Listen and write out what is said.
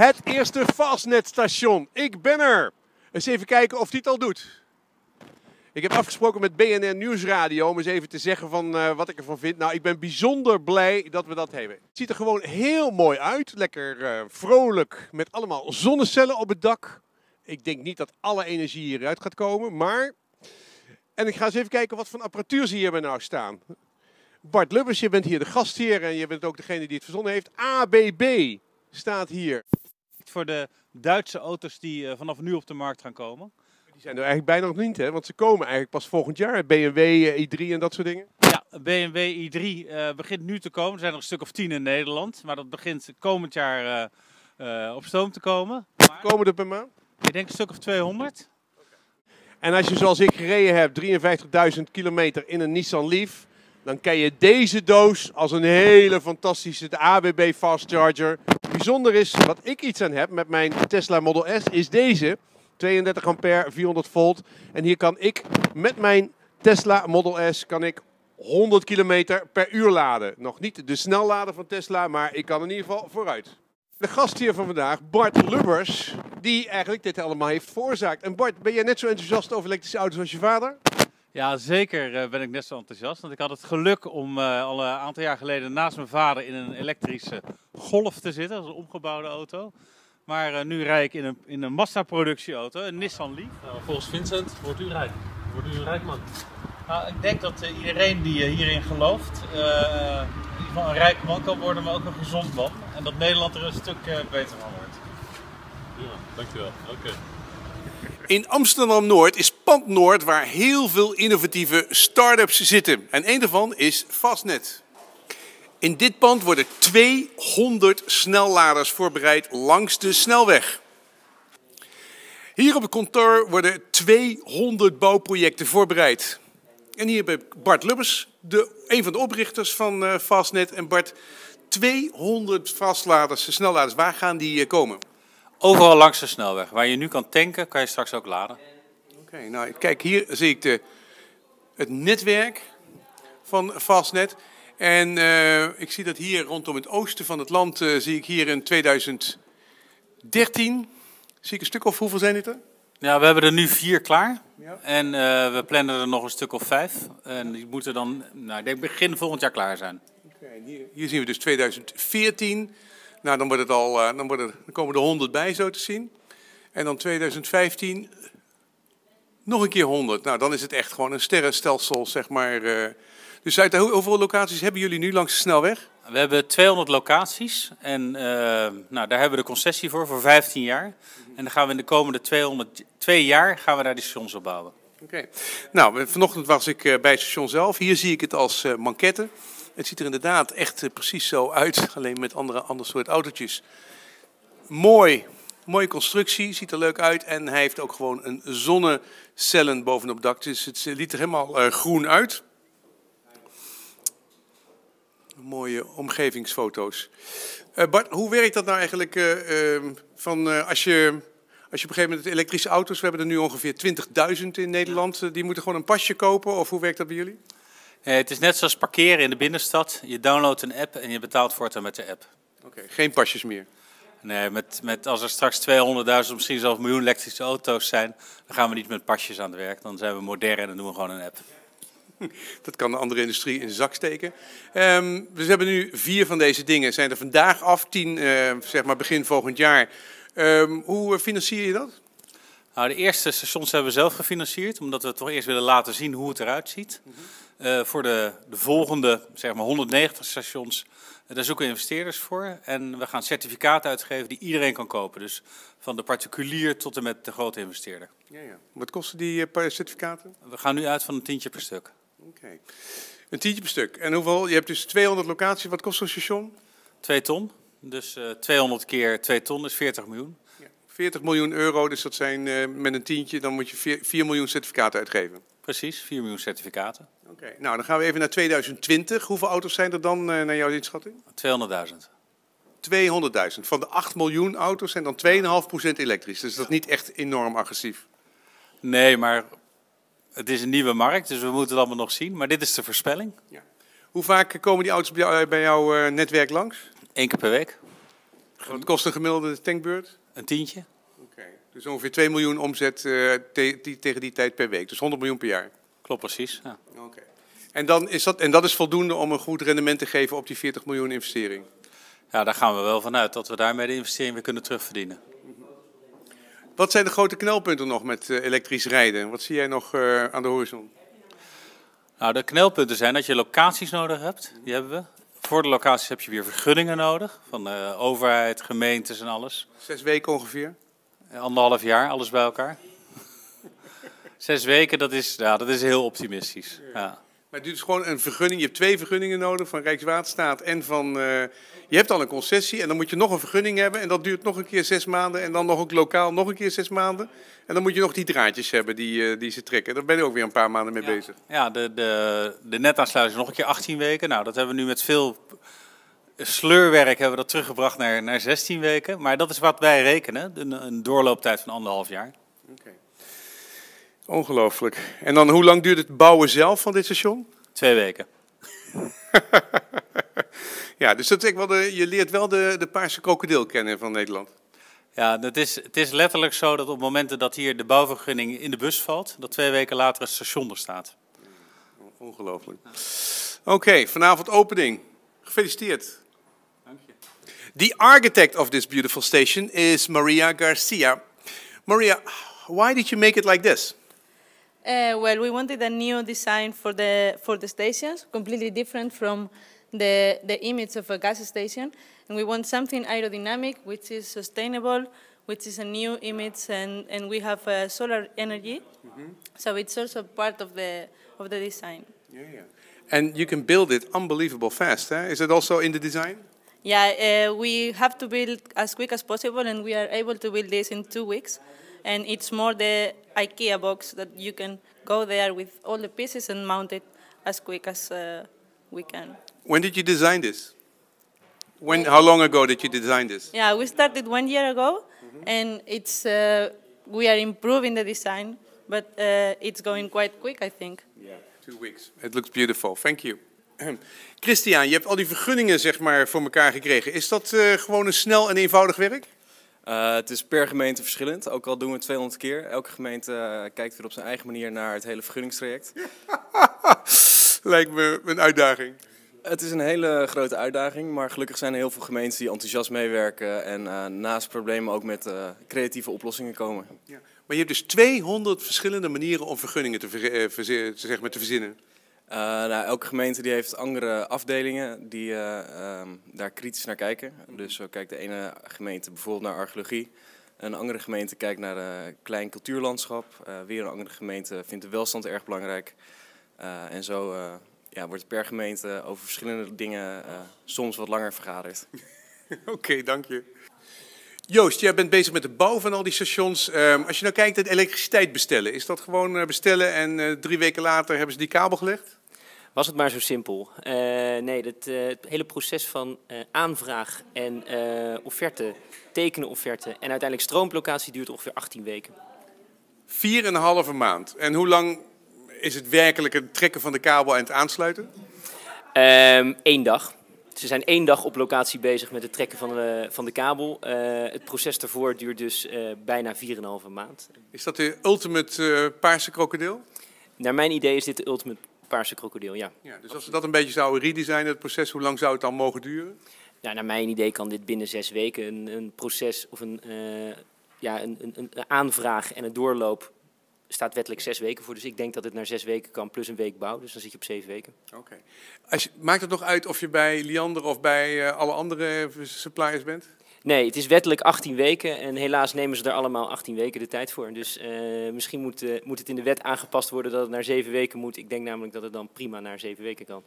Het eerste Fastnet-station. Ik ben er. Eens even kijken of die het al doet. Ik heb afgesproken met BNN Nieuwsradio om eens even te zeggen van eh, wat ik ervan vind. Nou, ik ben bijzonder blij dat we dat hebben. Het ziet er gewoon heel mooi uit. Lekker eh, vrolijk met allemaal zonnecellen op het dak. Ik denk niet dat alle energie hieruit gaat komen, maar... En ik ga eens even kijken wat voor apparatuur ze hierbij nou staan. Bart Lubbers, je bent hier de gastheer en je bent ook degene die het verzonnen heeft. ABB staat hier. Voor de Duitse auto's die eh, vanaf nu op de markt gaan komen. Die zijn er eigenlijk bijna nog niet, hè? want ze komen eigenlijk pas volgend jaar. BMW eh, i3 en dat soort dingen. Ja, BMW i3 eh, begint nu te komen. Er zijn er een stuk of tien in Nederland. Maar dat begint komend jaar op stoom te komen. Maar Komen er per maand? ik denk een stuk of 200. En als je zoals ik gereden heb, 53.000 kilometer in een Nissan Leaf, dan ken je deze doos als een hele fantastische de ABB Fast Charger. Bijzonder is, wat ik iets aan heb met mijn Tesla Model S, is deze. 32 ampère, 400 volt. En hier kan ik met mijn Tesla Model S kan ik 100 kilometer per uur laden. Nog niet de snellader van Tesla, maar ik kan in ieder geval vooruit. De gast hier van vandaag, Bart Lubbers, die eigenlijk dit allemaal heeft veroorzaakt. En Bart, ben jij net zo enthousiast over elektrische auto's als je vader? Ja, zeker eh, ben ik net zo enthousiast. Want ik had het geluk om eh, al een aantal jaar geleden naast mijn vader in een elektrische Golf te zitten. Dat is een omgebouwde auto. Maar eh, nu rijd ik in een, in een massaproductieauto, een Nissan Leaf. Nou, volgens Vincent wordt u rijk. Wordt u een rijk man. Nou, ik denk dat iedereen die hierin gelooft, in ieder geval een rijk man kan worden, maar ook een gezond man. En dat Nederland er een stuk beter van wordt. Ja, dankjewel. Oké. In Amsterdam-Noord is Pand Noord waar heel veel innovatieve start-ups zitten. En een daarvan is Fastnet. In dit pand worden 200 snelladers voorbereid langs de snelweg. Hier op het kantoor worden 200 bouwprojecten voorbereid. En hier ik Bart Lubbers, de, een van de oprichters van eh, Fastnet. En Bart, 200 vastladers, snelladers, waar gaan die eh, komen? Overal langs de snelweg. Waar je nu kan tanken, kan je straks ook laden. Oké, nou kijk, hier zie ik de, het netwerk van Fastnet. En eh, ik zie dat hier rondom het oosten van het land, eh, zie ik hier in 2013, zie ik een stuk of hoeveel zijn dit er? Ja, we hebben er nu vier klaar. Ja. En eh, we plannen er nog een stuk of vijf. En die moeten dan, nou, ik denk begin volgend jaar klaar zijn. Oké, hier, hier zien we dus 2014. Nou, dan, wordt het al, eh, dan, worden, dan komen er 100 bij, zo te zien. En dan 2015 nog een keer 100. Nou, dan is het echt gewoon een sterrenstelsel, zeg maar. eh. Dus uit, hoe- hoeveel locaties hebben jullie nu langs de snelweg? We hebben 200 locaties en eh, nou, daar hebben we de concessie voor, voor 15 jaar. En dan gaan we in de komende 200, twee jaar gaan we daar die stations op bouwen. Oké. Nou, vanochtend was ik bij het station zelf. Hier zie ik het als eh manquette. Het ziet er inderdaad echt eh, precies zo uit, alleen met andere, ander soort autootjes. Mooi, mooie constructie, ziet er leuk uit. En hij heeft ook gewoon een zonnecellen bovenop het dak. Dus het ziet er helemaal eh, groen uit. Mooie omgevingsfoto's. Eh, Bart, hoe werkt dat nou eigenlijk eh, eh, van, als, je, als je op een gegeven moment elektrische auto's, we hebben er nu ongeveer 20.000 in Nederland, die moeten gewoon een pasje kopen of hoe werkt dat bij jullie? Eh, het is net zoals parkeren in de binnenstad. Je downloadt een app en je betaalt voortaan met de app. Oké, geen pasjes meer. Nee, met, met, als er straks 200.000, misschien zelfs miljoen elektrische auto's zijn, dan gaan we niet met pasjes aan het werk. Dan zijn we modern en dan doen we gewoon een app. Dat kan de andere industrie in de zak steken. Ehm, dus we hebben nu vier van deze dingen. Zijn er vandaag af, tien, eh, zeg maar begin volgend jaar. Ehm, hoe eh, financier je dat? Nou, de eerste stations hebben we zelf gefinancierd, omdat we toch eerst willen laten zien hoe het eruit ziet. Eh, voor de, de volgende, zeg maar 190 stations, eh, daar zoeken we investeerders voor. En we gaan certificaten uitgeven die iedereen kan kopen. Dus van de particulier tot en met de grote investeerder. Ja, ja. Wat kosten die eh, certificaten? We gaan nu uit van een tientje per stuk. Oké. Een tientje per stuk. En hoeveel? Je hebt dus 200 locaties. Wat kost zo'n station? Twee ton. Dus eh 200 keer 2 ton is 40 miljoen. 40 miljoen euro, dus dat zijn eh, met een tientje, dan moet je 4, 4 miljoen certificaten uitgeven. Precies, 4 miljoen certificaten. Oké, nou dan gaan we even naar 2020. Hoeveel auto's zijn er dan eh, naar jouw inschatting? 200.000. 200.000. Van de 8 miljoen auto's zijn dan 2,5% elektrisch. Dus dat is niet echt enorm agressief. Nee, maar het is een nieuwe markt, dus we moeten het allemaal nog zien. Maar dit is de voorspelling. Hoe vaak komen die auto's bij jou- bij jouw eh, netwerk langs? Eén keer per week. Wat kost een gemiddelde tankbeurt? Een tientje. Oké. Dus ongeveer 2 miljoen omzet eh, te- die- tegen die tijd per week. Dus 100 miljoen per jaar. Klopt precies. Ja. Oké. En, dan is dat, en dat is voldoende om een goed rendement te geven op die 40 miljoen investering? ja, daar gaan we wel vanuit dat we daarmee de investering weer kunnen terugverdienen. Wat zijn de grote knelpunten nog met eh, elektrisch rijden? Wat zie jij nog eh, aan de horizon? Nou, de knelpunten zijn dat je locaties nodig hebt. Die hebben we. Voor de locaties heb je weer vergunningen nodig. Van de overheid, gemeentes en alles. Zes weken ongeveer? Anderhalf jaar, alles bij elkaar. Zes weken, dat is, ja, dat is heel optimistisch. Ja. Maar het duurt dus gewoon een vergunning. Je hebt twee vergunningen nodig van Rijkswaterstaat en van. eh, je hebt al een concessie en dan moet je nog een vergunning hebben. En dat duurt nog een keer zes maanden. En dan nog ook lokaal nog een keer zes maanden. En dan moet je nog die draadjes hebben die, eh, die ze trekken. Daar ben je ook weer een paar maanden mee bezig. Ja, de, de, de netaansluiting is nog een keer 18 weken. Nou, dat hebben we nu met veel sleurwerk hebben we dat teruggebracht naar, naar 16 weken. Maar dat is wat wij rekenen, een, een doorlooptijd van anderhalf jaar. Oké. Ongelooflijk. En dan hoe lang duurt het bouwen zelf van dit station? Twee weken. Ja, dus dat is wel de, je leert wel de, de paarse krokodil kennen van Nederland. Ja, het is, het is letterlijk zo dat op momenten dat hier de bouwvergunning in de bus valt, dat twee weken later het station er staat. Ongelooflijk. Oké, vanavond opening. Gefeliciteerd. Dank je. The architect of this beautiful station is Maria Garcia. Maria, why did you make it like this? Uh, well, we wanted a new design for the for the stations, completely different from the the image of a gas station, and we want something aerodynamic, which is sustainable, which is a new image, and, and we have uh, solar energy, so it's also part of the of the design. Yeah, yeah. And you can build it unbelievable fast. Eh? Is it also in the design? Yeah, uh, we have to build as quick as possible, and we are able to build this in two weeks. And it's more the IKEA box that you can go there with all the pieces and mount it as quick as uh, we can. When did you design this? When? How long ago did you design this? Yeah, we started one year ago, and it's uh, we are improving the design, but uh, it's going quite quick, I think. Yeah, two weeks. It looks beautiful. Thank you. Christian, je hebt al die vergunningen zeg maar, voor elkaar gekregen. Is dat eh, gewoon een snel en eenvoudig werk? Uh, het is per gemeente verschillend, ook al doen we het 200 keer. Elke gemeente uh, kijkt weer op zijn eigen manier naar het hele vergunningstraject. Lijkt me een uitdaging. Het is een hele grote uitdaging, maar gelukkig zijn er heel veel gemeenten die enthousiast meewerken en uh, naast problemen ook met creatieve oplossingen komen. Ja. Maar je hebt dus 200 verschillende manieren om vergunningen te, ver, zeg maar, te verzinnen. Uh, nou, elke gemeente die heeft andere afdelingen die uh, um, daar kritisch naar kijken. Dus zo kijkt de ene gemeente bijvoorbeeld naar archeologie. Een andere gemeente kijkt naar een klein cultuurlandschap. Uh, weer een andere gemeente vindt de welstand erg belangrijk. en zo ja, wordt per gemeente over verschillende dingen soms wat langer vergaderd. Oké, dank je. Joost, jij bent bezig met de bouw van al die stations. Um, als je nou kijkt naar elektriciteit bestellen, is dat gewoon bestellen en drie weken later hebben ze die kabel gelegd? Was het maar zo simpel. Uh, nee, het, uh, het, hele proces van uh, aanvraag en offerte, tekenen offerte en uiteindelijk stroomlocatie duurt ongeveer 18 weken. Vier en een halve maand. En hoe lang is het werkelijk het trekken van de kabel en het aansluiten? Eén Ehm, dag. Ze zijn één dag op locatie bezig met het trekken van de, van de kabel. het proces daarvoor duurt dus bijna 4,5 maand. Is dat de ultimate paarse krokodil? Naar mijn idee is dit de ultimate paarse krokodil, ja. ja. Dus als we dat een beetje zouden redesignen, het proces, hoe lang zou het dan mogen duren? Nou, naar mijn idee kan dit binnen zes weken een, een proces of een, uh, ja, een, een, een, aanvraag en een doorloop staat wettelijk zes weken voor. Dus ik denk dat het naar zes weken kan, plus een week bouw. Dus dan zit je op zeven weken. Oké. Okay. Maakt het nog uit of je bij Liander of bij uh, alle andere suppliers bent? Nee, het is wettelijk 18 weken en helaas nemen ze er allemaal 18 weken de tijd voor. Dus uh, misschien moet, uh, moet het in de wet aangepast worden dat het naar 7 weken moet. Ik denk namelijk dat het dan prima naar 7 weken kan.